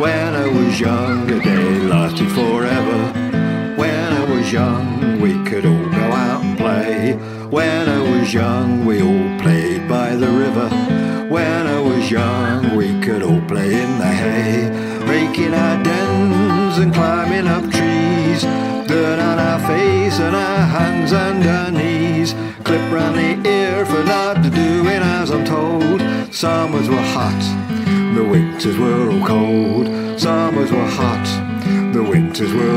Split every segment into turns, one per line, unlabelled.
When I was young, a day lasted forever. When I was young, we could all go out and play. When I was young, we all played by the river. When I was young, we could all play in the hay, making our dens and climbing up trees. Dirt on our face and our hands and our knees. Clip round the ear for not doing as I'm told. Summers were hot, the winters were all cold. Summers were hot, the winters were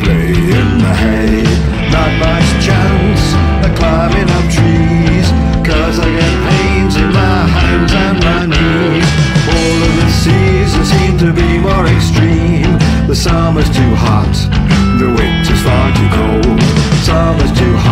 play in the hay. Not much chance of climbing up trees, cause I get pains in my hands and my knees. All of the seasons seem to be more extreme. The summer's too hot, the winter's far too cold. Summer's too hot.